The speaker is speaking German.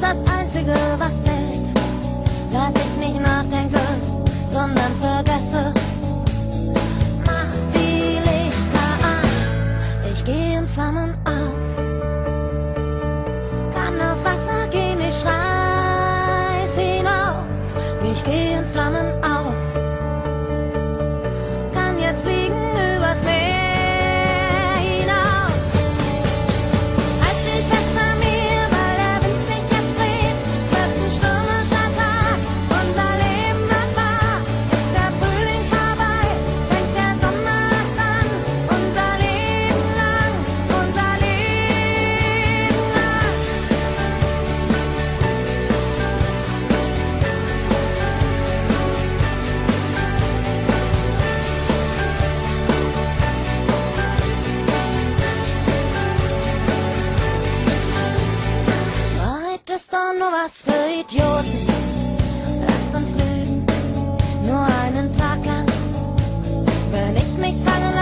ist das Einzige, was zählt. Dass ich nicht nachdenke, sondern vergesse. Mach die Lichter an, ich gehe in Flammen auf. ist doch nur was für Idioten. Lass uns lügen, nur einen Tag lang. Wenn ich mich fangen